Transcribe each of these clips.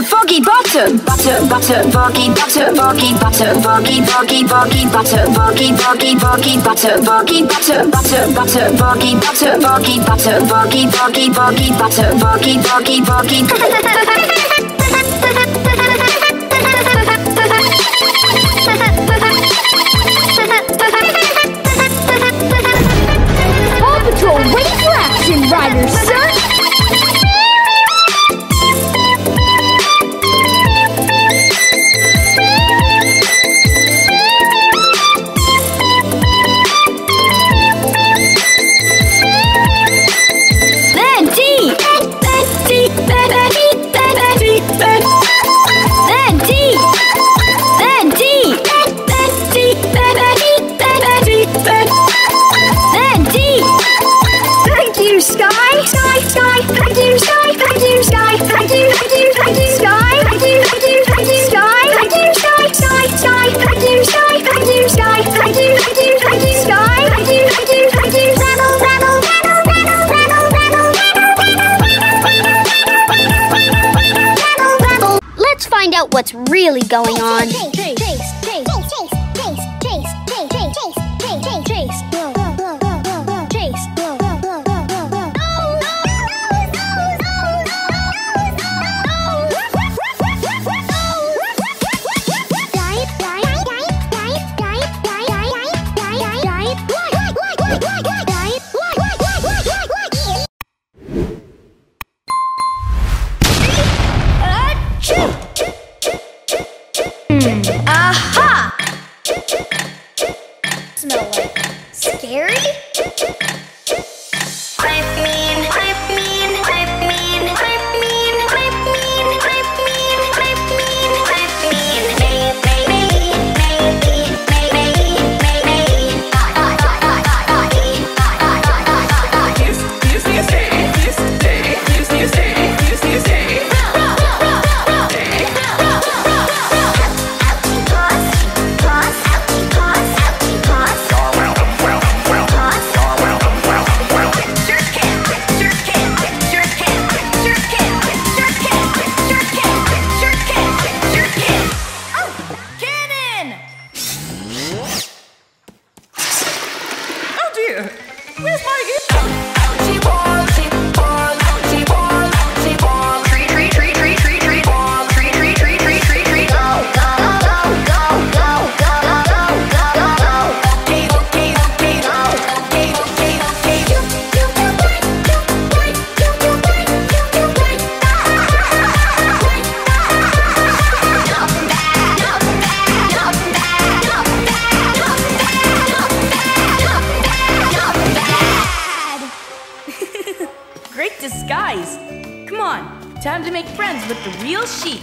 To Foggy Bottom, butter, butter, foggy, butter, foggy, butter, foggy, foggy, foggy, butter, foggy, foggy, foggy, butter, foggy, butter, butter, butter, foggy, butter, foggy, butter, foggy, foggy, foggy, butter, foggy, foggy, foggy. Paw Patrol, ready for action, Ryder, sir! Out what's really going on. Chase, chase, chase, Aha! Disguise? Come on, time to make friends with the real sheep.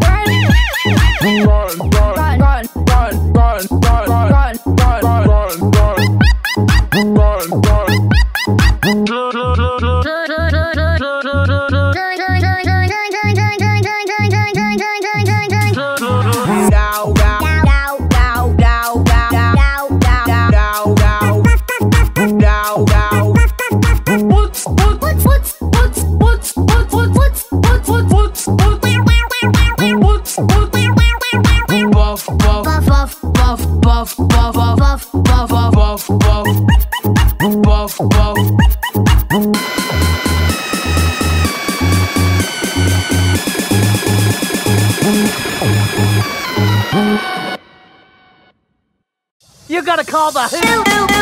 Right. You gotta call the who.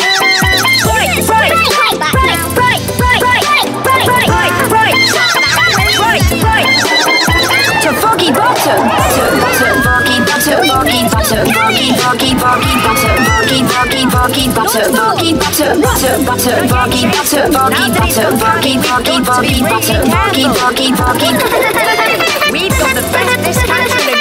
boggy butter, boggy butter, butter, butter, boggy butter, boggy butter, boggy, boggy, boggy butter, boggy, boggy, boggy. We've got the best discount in the